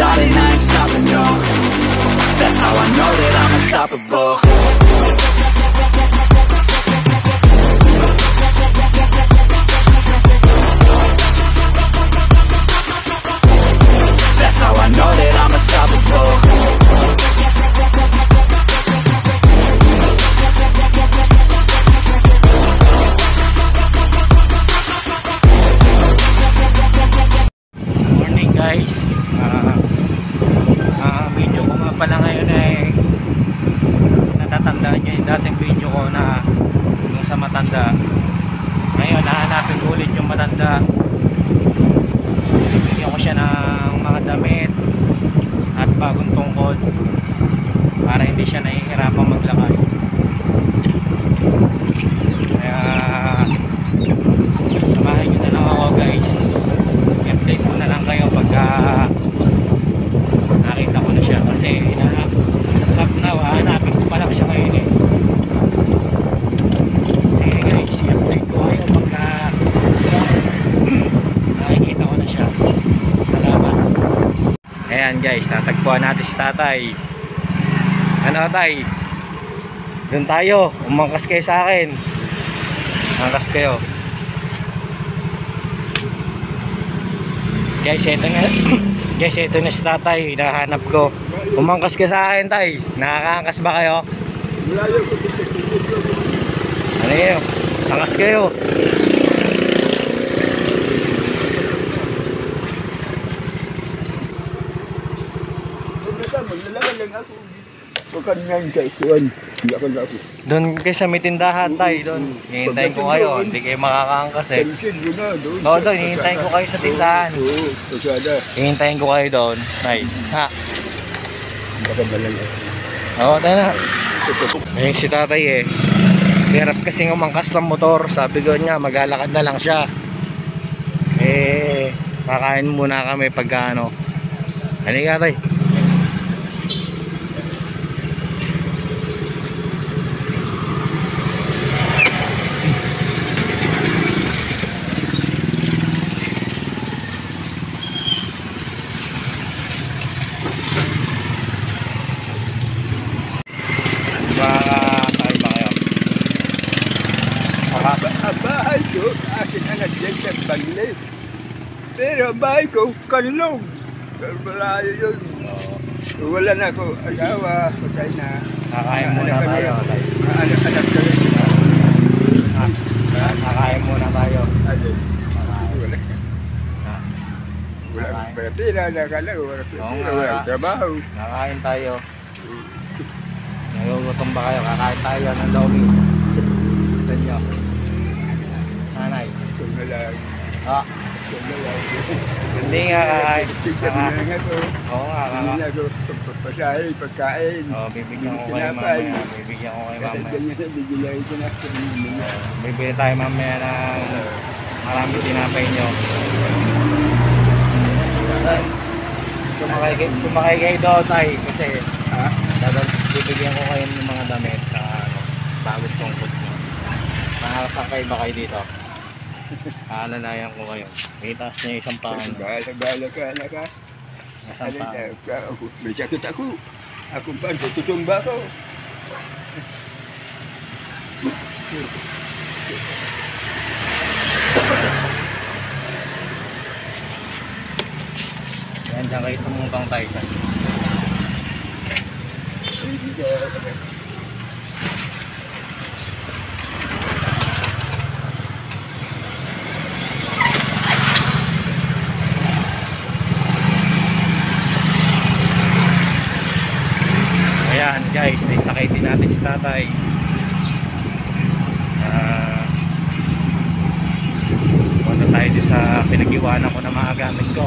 and I ain't stopping, no That's how I know that I'm unstoppable guys tatagpuan natin si tatay ano tay doon tayo umangkas kayo sa akin umangkas kayo Guys, ito na. Guys, ito na si tatay. Hinahanap ko. Umangkas ka sa akin, tay. Nakakaangkas ba kayo? Ano yun? Angkas kayo. Maglalagay lang ako. Nga sa ikuan. Hindi ako na ako. Doon kayo sa may tindahan, tay. Doon. Hihintayin ko kayo. Hindi kayo makakaangkas eh. Tension yun na doon. Oo, doon. Hihintayin ko kayo sa tindahan. Oo, pasada. Hihintayin ko kayo doon. Tay. Ha? Baka malala. Oo, tayo na. Ayun si tatay eh. Hirap kasing umangkas ng motor. Sabi ko niya, maglalakad na lang siya. Eh, kakain muna kami pagka ano. Ano ka tay? Makakakay ba kayo? Maka Ang bahay ko, akin ang nandiyan sa Bagle. Pero ang Pero malayo yun. Wala na ako asawa, patay na. Kakain muna tayo. tay. Mga anak-anak ko rin. Ha? Kakain muna tayo. Ano? Wala. Ha? Wala akong pera. Nakala ko, wala pera. nga. Wala trabaho. Kakain tayo. Nagugutom ba kayo? Kakain tayo ng lomi. Gusto nyo? Nanay. Ito na lang. Ah. hindi nga kakain. Tignan mo Kaka- na nga to. Oo nga, Hindi na ako pagpapasahe, pagkain. Oo, bibigyan ko kayo mamaya. Bibigyan ko kayo mamaya. ganyan na, bigyan ko na. Bibili tayo mamaya ng marami tinapay nyo. Sumakay, kayo- sumakay kayo doon tayo kasi Ha? bibigyan ko kayo ng mga damit sa ano, bagong tungkot nyo. Makakasakay ba kayo dito? Aalalayan ko kayo. Itaas niya isang paan. Gala, gala anak ka. Isang Ano paan. na, ka- ako, May sakit ako. Ako pa, tutumba ko. Yan, dyan kayo tumutang tayo. Ayan guys, naisakay din natin si tatay. Ah, punta tayo sa pinag-iwanan ko ng mga gamit ko.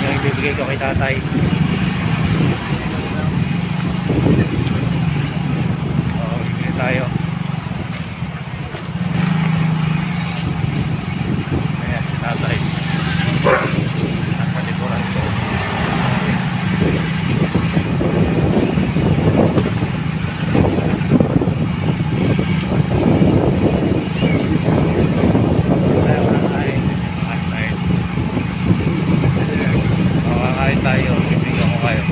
Yung ibibigay ko kay tatay. Oo, bibili tayo. Ayan, si tatay. Nasa likuran ko. Tayo kakain. Kakain tayo. Oo, kakain tayo. Bibigyan ko kayo.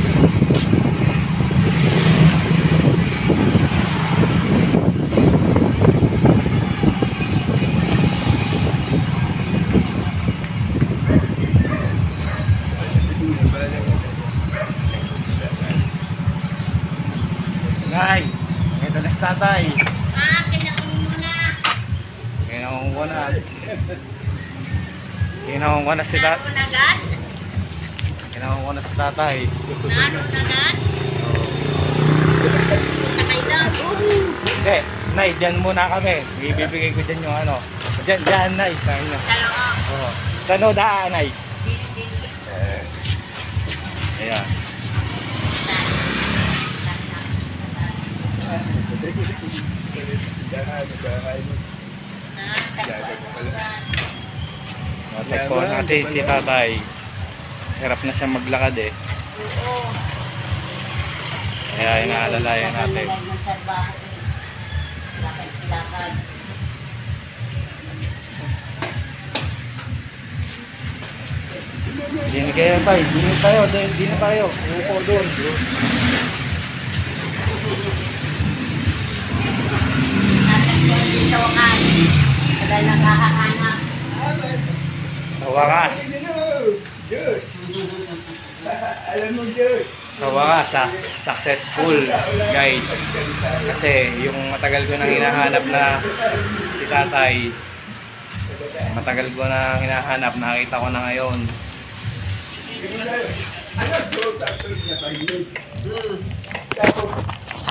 Nay, ito na si tatay. Ah, kinain mo na. Kinakong ko na. Kinakong ko na si agad? Kinakong ko na si tatay. Naroon agad? Sakay na. Hindi, Nay, dyan muna kami. Ibibigay ko dyan yung ano. Dyan, dyan, Nay, sa inyo. Sa loob. Oo. Saan o daan, Nay? Natin si tatay. Hirap na siya maglakad eh. Oo. Kaya inaalalayan natin. Lakad-lakad. Hindi kayo tay, hindi tayo, hindi na tayo. Upo doon. Sa wakas. Tagal na kahahanap. Sa wakas. Alam mo, Diyos. sa wakas, successful guys. Kasi yung matagal ko nang hinahanap na si tatay, matagal ko nang hinahanap, nakita ko na ngayon. Ano to, tapos na kayo. Tapos,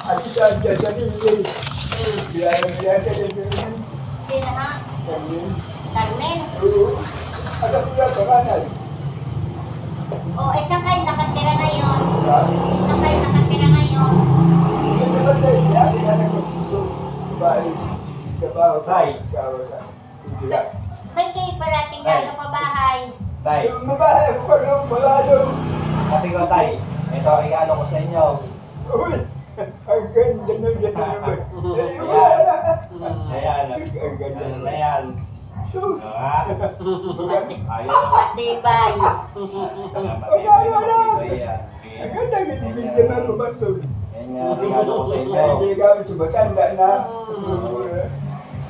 at isa, dyan sa tingin. Bilang bilang sa tingin. Sino ha? Carmen? Oo. Ano po yung pangalan? O, eh, saan kayo nakatira ngayon? Saan kayo nakatira ngayon? Ano ba tayo? Yari na lang gusto. Bahay. Trabaho. Tay. Trabaho na. Hindi. Ba't kayo parating na sa pabahay? Tay, mabahay ko pa nung malalo. ate ko tay, ito ang regalo ko sa inyo. Uy! Ang ganda nun dyan naman. Ayan, Ang ganda ano na yan? Sus! Ah, ayun. Patibay. Ang ganda ginibigyan na rubatol. Yan nga, regalo ko sa inyo. Hindi kami sumatanda na.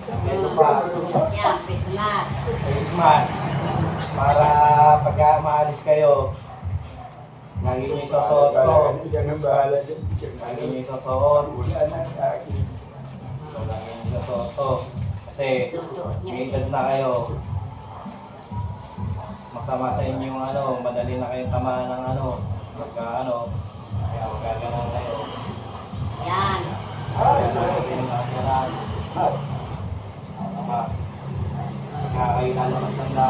Ito pa, Yan, Christmas. Christmas. Para pagka maalis kayo, lagi niyo isusuot ko. Ikaw nang bahala dyan. Lagi niyo isusuot. Wala na Kasi, may edad na kayo. Masama sa inyo yung ano, madali na kayong tamaan ng ano, pagka ano, kaya magkaganon kayo. Yan. Ay, Kaya kayo nakaganon. Mas, pagka kayo lalabas ng kayo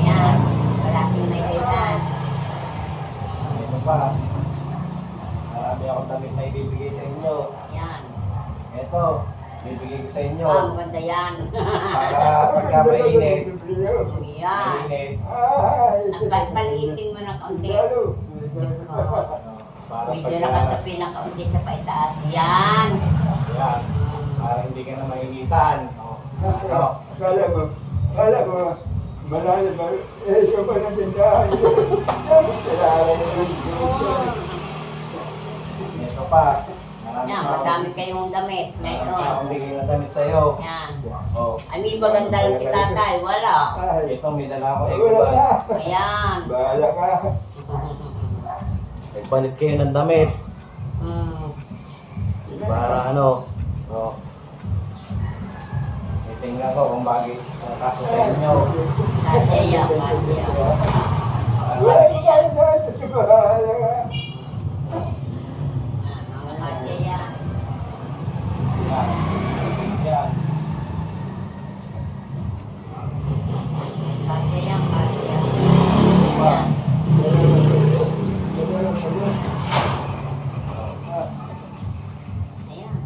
Yan. Malaking may edad. Ito pa. Marami akong damit na ibibigay sa inyo. Yan. Ito, ibibigay ko sa inyo. Ah, maganda yan. Para pagka mainit, Yan. mainit, paliitin mo ng kaunti. Lalo. para Medyo pagka, nakatapi ng kaunti sa paitaas. Yan. yan, para hindi ka na mainitan. Ano, Kala mo, kala mo, malalim ba? Eh, ito ba na tindahan? Kailangan mo ito pa. Yan, madami kayong damit. Ngayon. akong bigay na damit sa'yo. Yan. Oh, Ay, may maganda lang si tatay. Wala. Ay, ito may dala ako. wala na. Ayan. Bahala ka. Nagpalit kayo ng damit. Hmm. Para ano, oh. Titingnan ko kung bagay ang kaso sa inyo. Kasya yan. Wala ka. Mga kasya yan. Yan. Yan. Kasya yan, kasya. Pa. Yan. Ayan.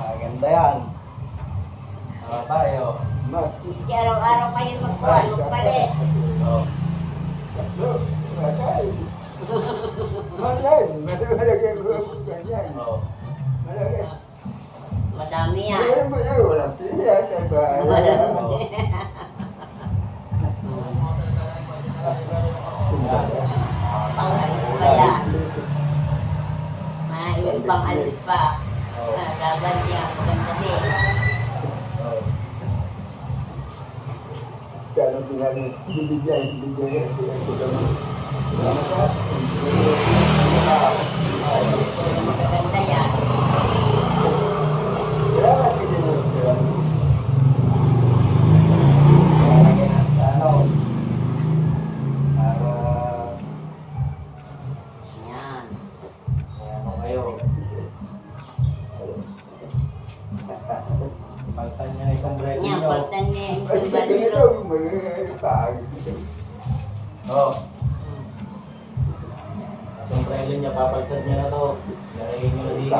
Maganda yan. Ano tayo? Mas. Miski araw-araw kayo magkuha, magpalit. Niya niyo. paltan niya yung Ay, balero. may pag- Oo. Break niya, papaltan niya na to. Larayin niyo na eh.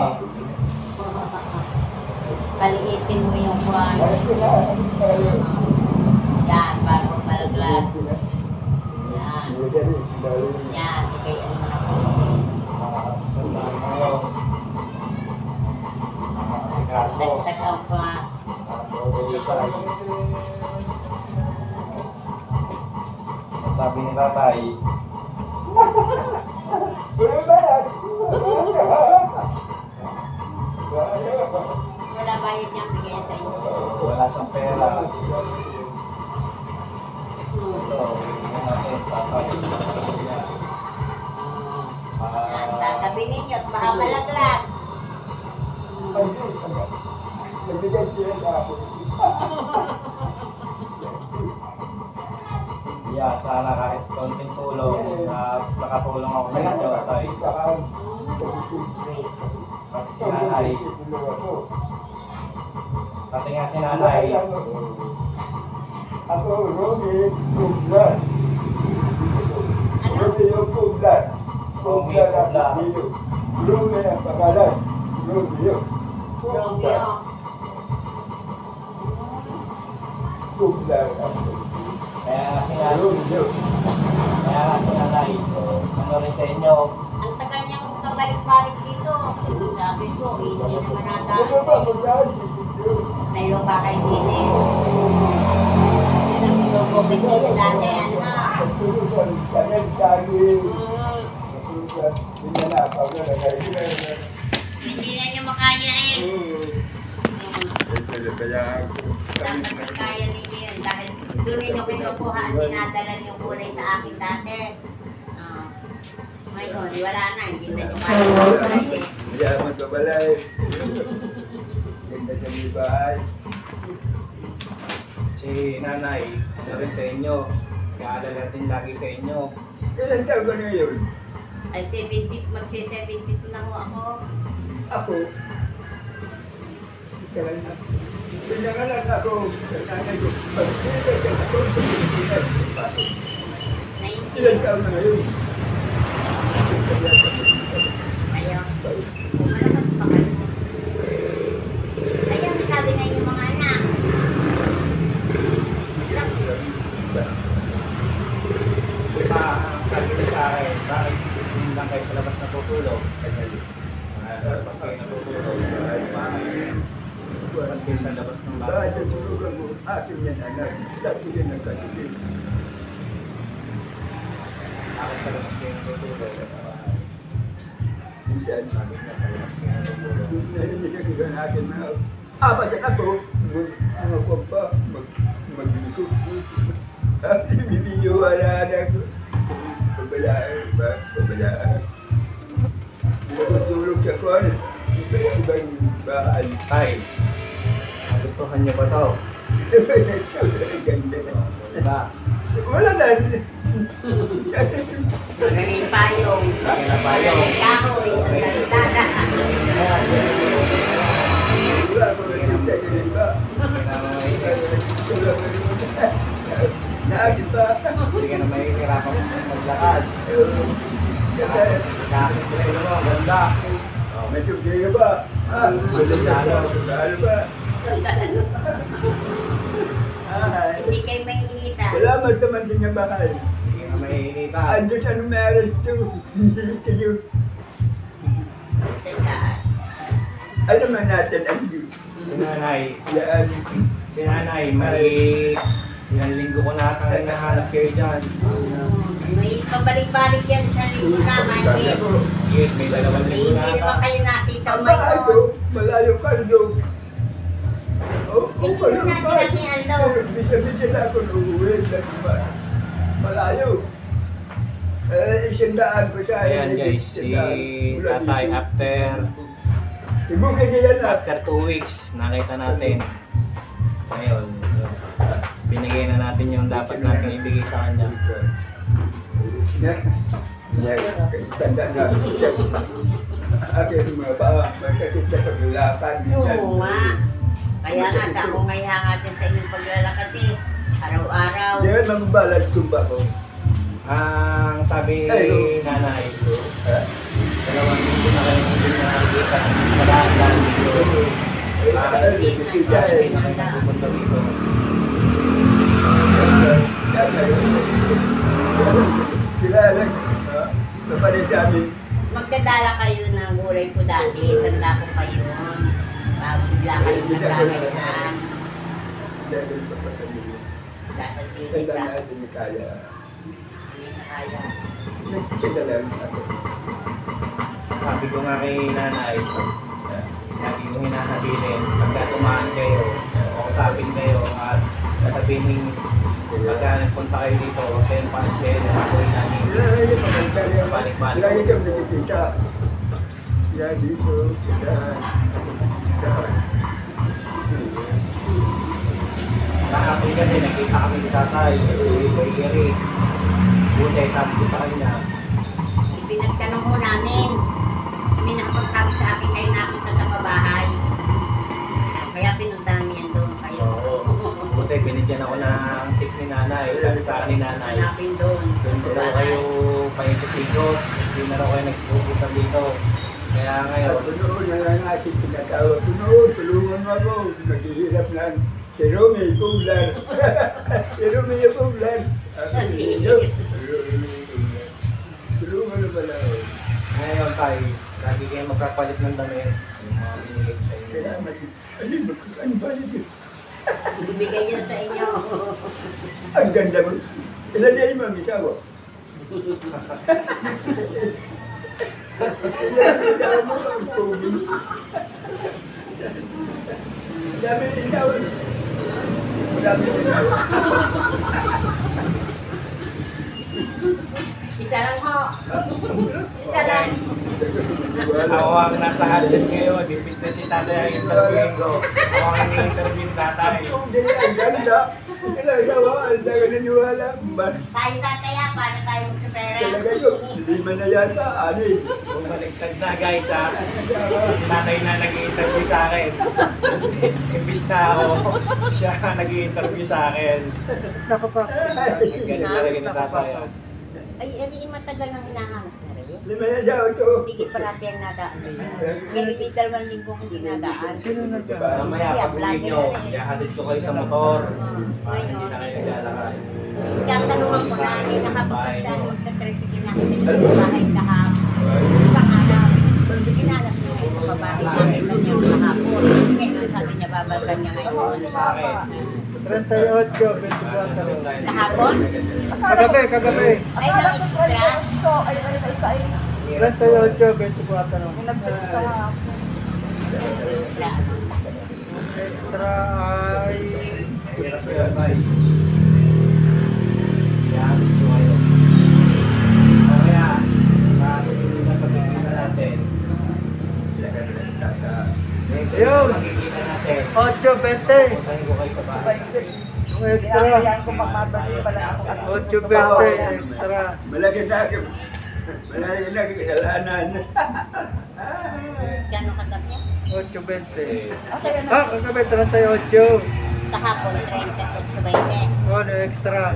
Paliitin mo yung buwan. Yan, bago malaglag. Yan. Yan, bigayan mo na po. Mo. Sikato. Dagdag ang pa. Sabi ni tatay, Wala bayad niyang bigyan sa inyo. wala siyang pera. Hmm. Ito, yun natin sa tatay. Yan, tatabi ninyo at baka malaglag. Sana kahit konting tulong na nakatulong ako sa inyo, tay. Pag si nanay, pati nga si nanay, Ako, Romy? Romeo Kublan. Kublan ang apelyido. Romy ang pangalan. Romeo. Romeo. Kublan ang kaya nga si nanay, Romeo. kaya nga si nanay, ano rin sa inyo, Ang tagal niyang pabalik-balik dito. Sabi ko, hindi naman nata. Ano ba magdaan? May lupa kay Dini. Yan ang lubog dito dati, ano na. Pagtulusan, kanan saging. Hmm. Pagtulusan, pinanakaw na nagay. Hindi na niyo makayain. Hmm. Hmm. Kaya ako. Dapat kaya ninyo yun dahil doon ninyo kinukuha ang dinadala niyo kulay sa akin dati. Ah. ngayon, wala na. Hindi na niyo kaya yung kulay eh. Mayaman ka balay. Ganda sa may bahay. Si nanay, ano rin sa inyo, kaalala din lagi sa inyo. Ilan taon ka na yun? Ay, 70, magsi-72 na ho ako. Ako. Kailan na? Pinangalan ako sa nanay ko. Pag-ibig ka ako sa Pilipinas. Ilan 90. taon na ngayon? Narinig ka natin na abasan ako. Mga kumpa, mag, maglikot. At bibiyuwala na ako. Pabalaan ba? Pabalaan. Nakutulog sa Hindi kayo mainita. Salamat naman din ng mahal. Hindi ka mahihirapan. Ando sa numeros 2. Hindi kayo. Ano man natin ang view? Si nanay, Yan. si nanay, may ilang linggo ko na tayo nahanap kayo dyan. Hmm. May pabalik-balik yan sa libo na, may libo. Yes, may dalawang libo Hindi na naman kayo nakita may bahay ko, malayo ka doon. Oh, ni Aldo? Bisa-bisa na ako uuwi. ma- Malayo. Eh, isindaan ko siya. Ayan guys, si tatay after Ibukid niya yan ah. after two weeks, nakita natin. Ngayon, binigay na natin yung dapat natin ibigay sa kanya. Yan. Yan. Tanda mga pa, masakit sa paglakad. Oo nga. Kaya nga, sa ako ngayon natin sa inyong paglalakad eh. Araw-araw. Yan, magbalas tumba ko. Ang sabi no. nanay, Ha? dalawang linggo na kayo hindi na nakikita. Kadaan-daan dito. Ah, Ay, kita eh. hindi na kayo pupunta dito. Kilala. ha? Kapalit sa amin. Magdadala kayo ng gulay ko dati. Tanda ko pa yun. Bago bigla kayo nagkakainan. Dahil sa pagkakas. Dapat Tanda isa. natin ni Kaya. Hindi na kaya. Kita lang ako. Sabi ko nga kay nanay, lagi ko hinahabilin, pagka tumaan kayo, o kayo, at sasabihin pagka nagpunta kayo dito, huwag kayong pansin, ako yung namin. Lagi pa ng Kaya. Balik-balik. Lagi kami nakikita. Kaya dito, kita. Kita. Kahapon kasi nakita kami ni tatay, kay Eric. Buti, sabi ko sa kanya, Ipinagtanong mo namin. Hindi nakapagsabi sa akin kayo nakita Buti binigyan ako ng tip ni nanay, sabi sa akin ni nanay. Hanapin doon. Doon daw kayo paikot-ikot, hindi na raw kayo nagpupunta dito. Kaya ngayon, Tunood na lang ating tinatawag. Tunood, tulungan mo ako. Naghihirap lang. Si Romy, Puglan. si Romy, Puglan. Tulungan mo pala ako. ngayon tayo, lagi kayo magkapalit ng damit. Yung mga binigay sa inyo. Kaya mati. Ano ba? Ano ba? Ano ba? Ibigay yan sa inyo. Ang ganda mo. Ilan na yung mga isawa? Ilan na isawa mo ang pogi? Dami na isawa. Dami na isawa. Isa lang ho. Isa lang. Ako ang nasa handset ngayon, imbis na si tatay ang interviewin ko. Ako ang ini-interview ni tatay. Ang ganda. Ilan isawa? Ang daga naniwala. Tayo tataya para tayo magsapera. talaga yun. Lima na yata. Ano eh. Bumaliktad na guys ha. Si tatay na nag-i-interview sa akin. imbis na ako, siya ang nag-i-interview sa akin. Ganun talaga ni tatay. ah. Ay, eri matagal nang hinahanap na rin. Lima na isawa ito. Hindi parati ang nadaan na yan. Kaya may dalawang linggo kong hindi nadaan. Mamaya pag uwi nyo, ihahatid ko kayo sa motor. Hindi na kayo naglalakad. Tatanungan ko na, hindi nakapagpagsahan magka-tricycle na kasi sa bahay kahapon. Isang araw. Kinalap niya ngayon sa babae nakita niya kahapon. Ngayon sabi niya babalikan niya ngayon. Sa akin. 38, 24. Kahapon? Kagabi, kagabi. Ay, nang extra. 38, 24. Extra. Extra ay... Hirap yun, tay. Ihahatid ko kayo. Mamaya, sa natin, Ayun. makikita natin. 8, 20. Pusahin ko kayo sa bahay. Yung extra. 8, 20, extra. Malaki sa akin. Malaki na aking kasalanan. Gano'ng katabi niya? 8, 20. Eh, Ah, kagabi, 38. Kahapon, 30 at 20. Oh, no extra.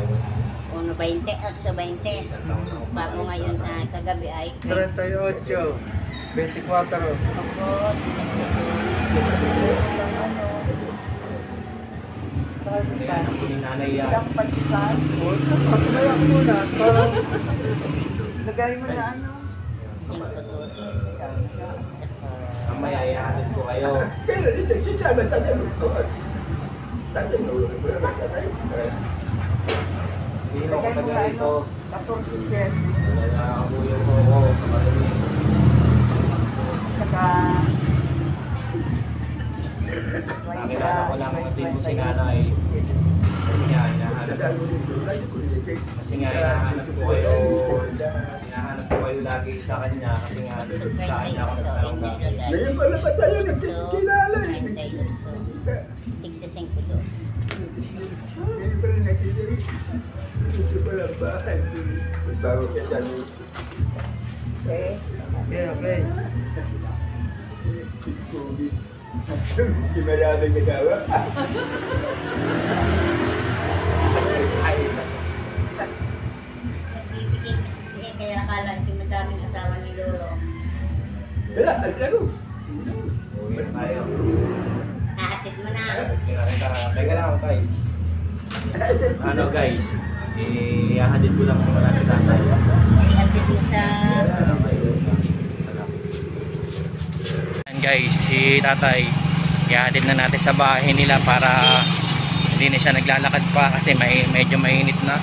1.20 at 20. Bago ngayon na kagabi ay 38. 24. Pagod. hindi ni nanay yan. Ako. Lagay mo na ano. Mamaya, ihahatid ko kayo. Kaya ito, sisama tatanong ko. Tatanong ko. Hindi ako taga rito. 14 years. Wala ang kuya ko ako. Kapatid. Saka... Nakilala ko lang ang ating ko si nanay. Kasi nga, hinahanap Kasi nga, hinahanap ko kayo. Hinahanap ko kayo lagi sa kanya. Kasi nga, sa kanya ako nagtanong dati. Ngayon pala ba tayo nagkikilala eh? Tigsasing ko doon. Ngayon pala nagkikilala. Ito pala bahay. Bago ka sa Okay. Okay, okay. COVID. Si maraming katawa. Ay, Nagbibigay kasi kaya akala hindi madaming asawa ni Lolo. wala, ano? Uwi na tayo. Hahatid mo na. Kinakita ka. Teka lang, tay. Ano guys, ihahatid ko lang muna si tatay. Ihatid mo sa... Guys, si tatay, ihahatid na natin sa bahay nila para hindi na siya naglalakad pa kasi may, medyo mainit na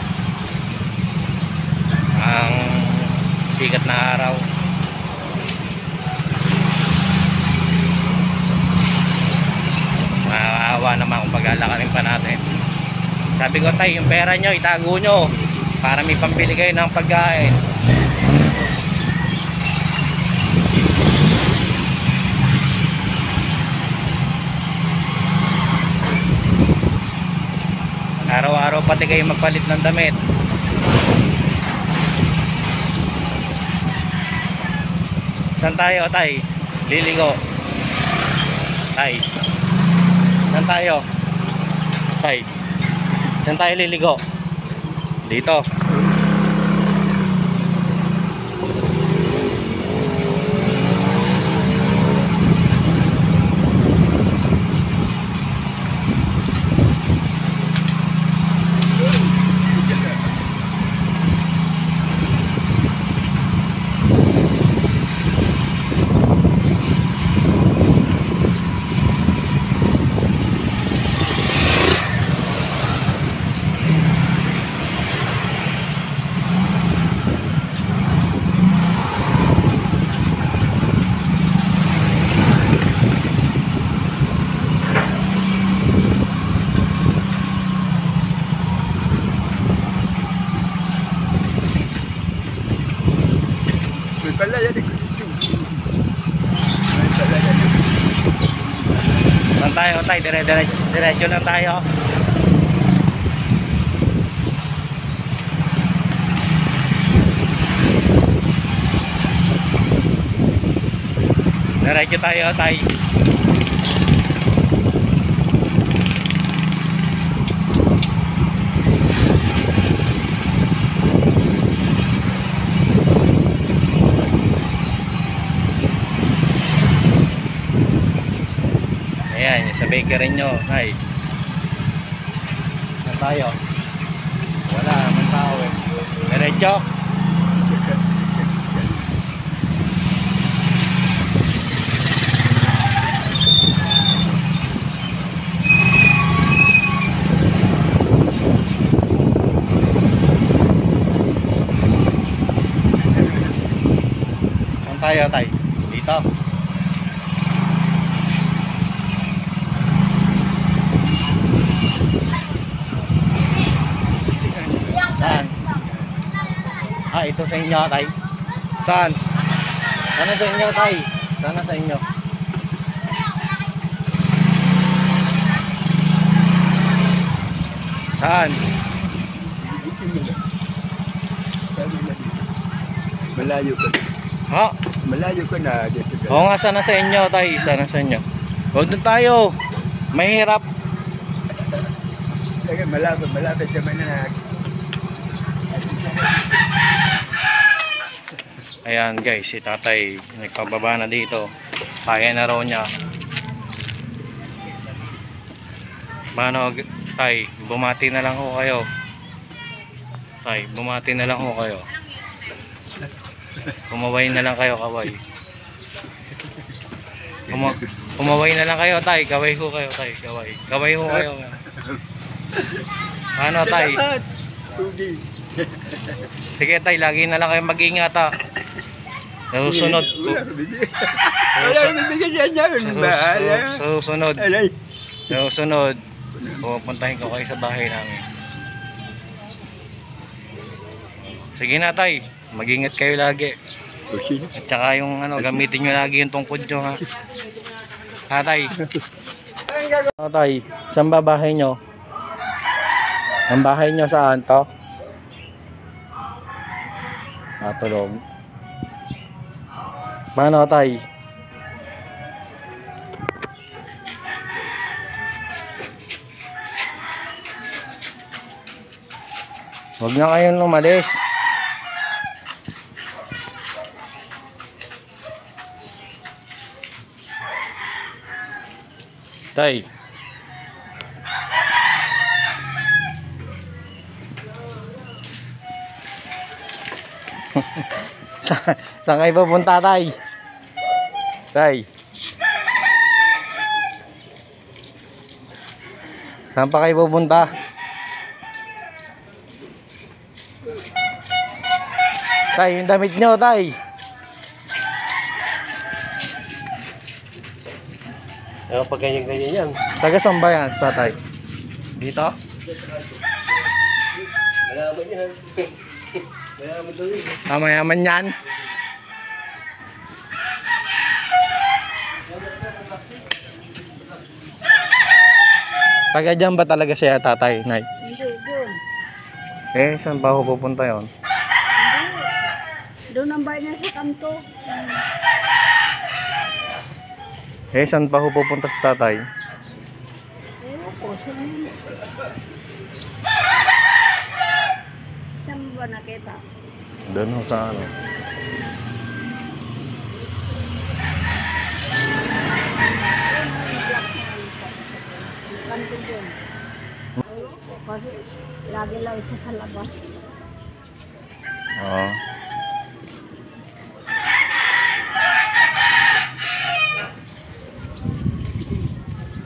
ang sikat na araw. Maawa naman kung paglalakarin pa natin. Sabi ko tay, yung pera nyo, itago nyo para may pambili kayo ng pagkain. Araw-araw pati kayo magpalit ng damit. Saan tayo, tay? Liligo. Tay. Saan tayo? Tay. Saan tayo liligo? Dito. Saan tayo, tay? Dire, dire, diretso lang tayo. Diretso tayo, tay. Ayan, yung sa bakery nyo, tay. Saan tayo? Wala naman tao eh. Diretso. Saan tayo, tay? Dito. Saan? Ito sa inyo, tay. Saan? Sana sa inyo, tay. Sana sa inyo. Saan? Malayo ka. Ha? Malayo ka na dito. ka. Oo nga, sana sa inyo, tay. Sana sa inyo. Huwag doon tayo. Mahirap. Malapit, malapit sa mananag. Ayan guys, si tatay nagpababa na dito. Kaya na raw niya. Mano, tay, bumati na lang ho kayo. Tay, bumati na lang ho kayo. Kumaway na lang kayo, kaway. Kuma kumaway na lang kayo, tay. Kaway ho kayo, tay. Kaway. Kaway ho kayo. Ano, tay? Sige tay, lagi na lang kayo mag-ingat ha. Sa susunod. Wala bibigyan. Niya. Sa Bahala. sa susunod. Sa susunod. Pupuntahin ko kayo sa bahay namin. Sige na tay, mag-ingat kayo lagi. O sige. At saka yung ano, gamitin nyo lagi yung tungkod nyo ha. Tatay. Tatay, saan ba bahay nyo? Ang bahay nyo saan to? Natulog. Paano tay? Huwag na kayong lumalis. Tay. Saan kayo pupunta, tay? Tay. Saan pa kayo pupunta? Tay, yung damit nyo, tay. Ano pag ganyan-ganyan yan? Taga saan ba yan, tatay? Dito? Malaman yan. Malaman daw yun. Mamayaman yan. Taga dyan ba talaga siya tatay, Nay? Hindi, doon. Eh, saan ba ako pupunta yon? Hindi. Doon ang bahay niya sa kanto. Eh, saan pa ako pupunta sa tatay? Ewan ko, saan? Saan ba nakita? Doon sa ano. Kanto doon. Kasi lagi lang siya sa labas. Oo.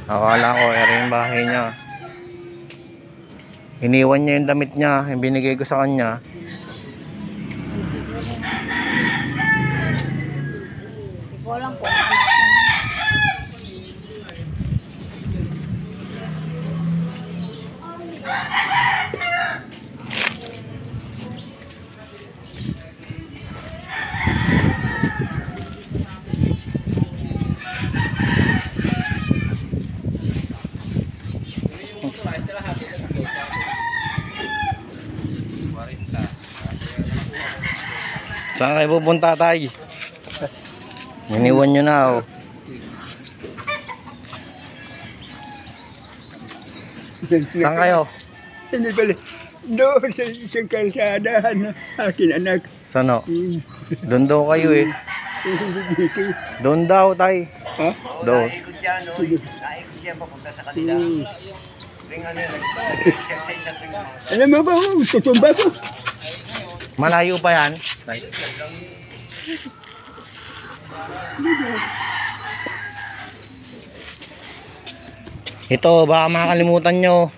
Akala ko, ere yung bahay niya. Iniwan niya yung damit niya, yung binigay ko sa kanya. Saan kayo pupunta tay? Iniwan nyo na oh. Saan kayo? Hindi pala. Doon sa isang kalsadahan na akin anak. Saan oh? Hmm. Doon daw kayo eh. Doon daw tay. Ha? Doon. Naikot dyan, no? Naikot dyan papunta sa kanila. Hmm. Ring ano yan, sa Alam mo ba, tutumba ko. Malayo pa yan. Ito, baka makakalimutan nyo.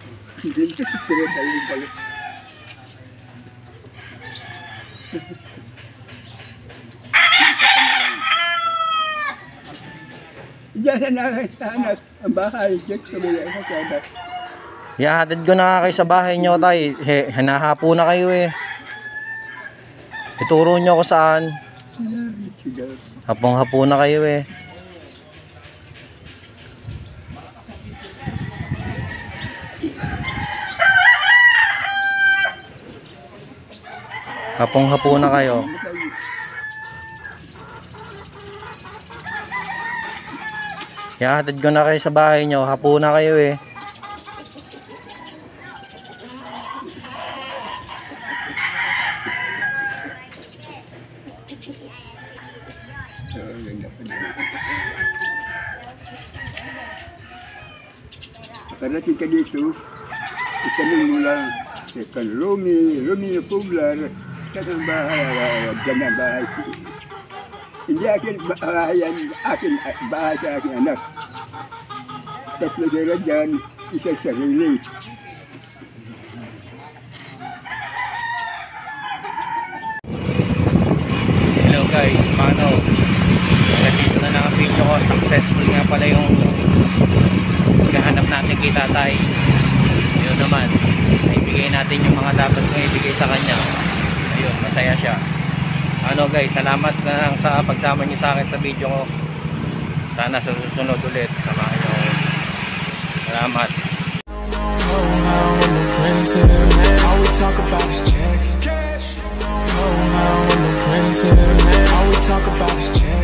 Diyan na anak, ang bahay, diyan sa kasada. Ihahatid ko na kayo sa bahay nyo, tay. Hinahapo na kayo eh. Ituro nyo ko saan. Sige. Hapong-hapo na kayo eh. Hapong-hapo na kayo. Ihahatid ko na kayo sa bahay nyo. Hapo na kayo eh. itanong mo lang kan Romy, Romeo Puglar, saan ang bahay, dyan ah, ang bahay. Hindi akin bahay akin ah, bahay sa aking anak. Tatlo sila dyan, isa sarili. Hello guys, paano? Nandito na lang video ko, successful nga pala yung kahanap natin kita tayo ayun naman naibigay natin yung mga dapat kong ibigay sa kanya. Ayun masaya siya. Ano guys salamat na sa pagsama niyo sa akin sa video ko. Sana sa susunod ulit. Samahan niyo salamat. All we talk about is check.